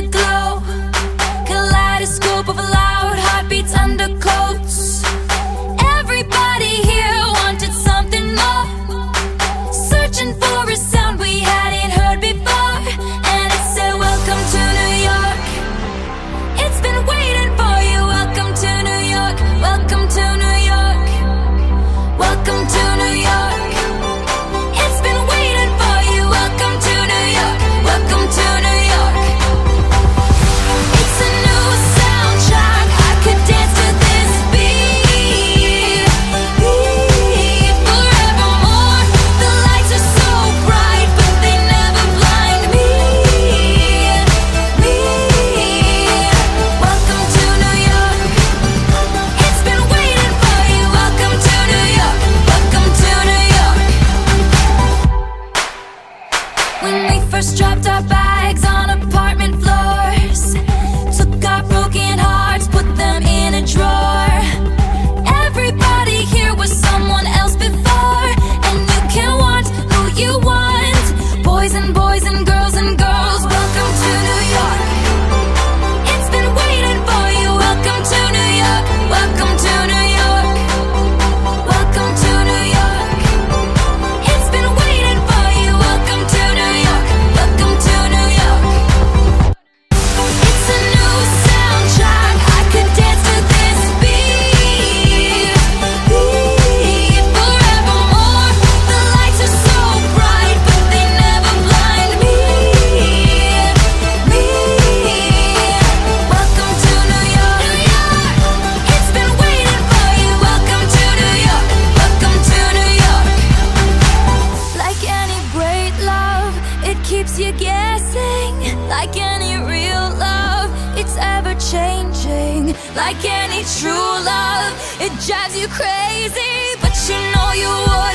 the club. first dropped our bags on apartment floors. Took our broken hearts, put them in a drawer. Everybody here was someone else before. Like any real love, it's ever changing. Like any true love, it drives you crazy. But you know you change